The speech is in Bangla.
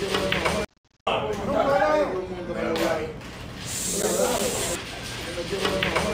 Give it up.